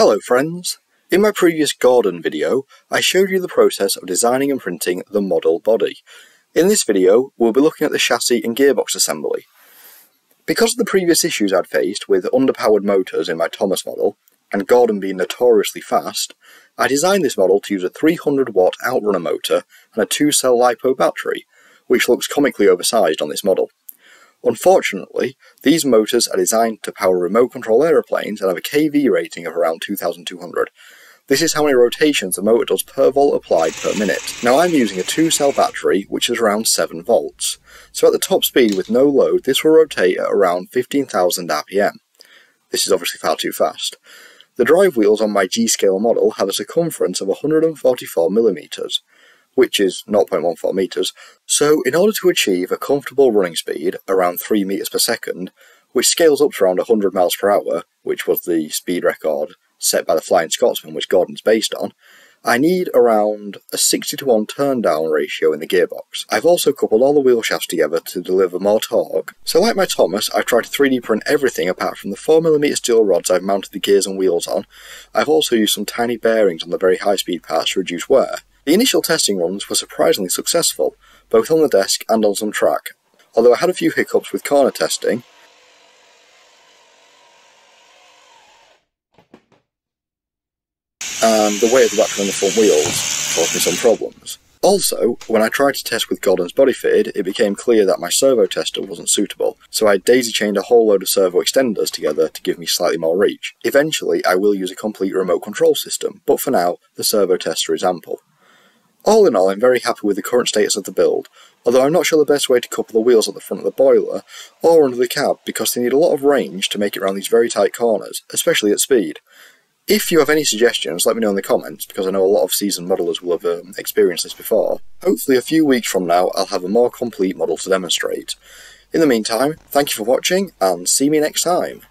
Hello friends! In my previous Gordon video, I showed you the process of designing and printing the model body. In this video, we'll be looking at the chassis and gearbox assembly. Because of the previous issues I'd faced with underpowered motors in my Thomas model, and Gordon being notoriously fast, I designed this model to use a 300 watt outrunner motor and a 2 cell LiPo battery, which looks comically oversized on this model. Unfortunately, these motors are designed to power remote control aeroplanes and have a KV rating of around 2200. This is how many rotations the motor does per volt applied per minute. Now I'm using a 2 cell battery which is around 7 volts, so at the top speed with no load this will rotate at around 15,000 RPM. This is obviously far too fast. The drive wheels on my G-scale model have a circumference of 144mm, which is 0.14 meters. So in order to achieve a comfortable running speed around 3 meters per second, which scales up to around 100 miles per hour, which was the speed record set by the Flying Scotsman, which Gordon's based on, I need around a 60 to 1 turn down ratio in the gearbox. I've also coupled all the wheel shafts together to deliver more torque. So like my Thomas, I've tried to 3D print everything apart from the 4mm steel rods I've mounted the gears and wheels on. I've also used some tiny bearings on the very high speed parts to reduce wear. The initial testing runs were surprisingly successful, both on the desk and on some track, although I had a few hiccups with corner testing, and the weight of the battery on the front wheels caused me some problems. Also, when I tried to test with Gordon's body fitted, it became clear that my servo tester wasn't suitable, so I daisy chained a whole load of servo extenders together to give me slightly more reach. Eventually, I will use a complete remote control system, but for now, the servo tester is ample. All in all, I'm very happy with the current status of the build, although I'm not sure the best way to couple the wheels at the front of the boiler or under the cab because they need a lot of range to make it around these very tight corners, especially at speed. If you have any suggestions, let me know in the comments, because I know a lot of seasoned modelers will have um, experienced this before. Hopefully a few weeks from now I'll have a more complete model to demonstrate. In the meantime, thank you for watching, and see me next time.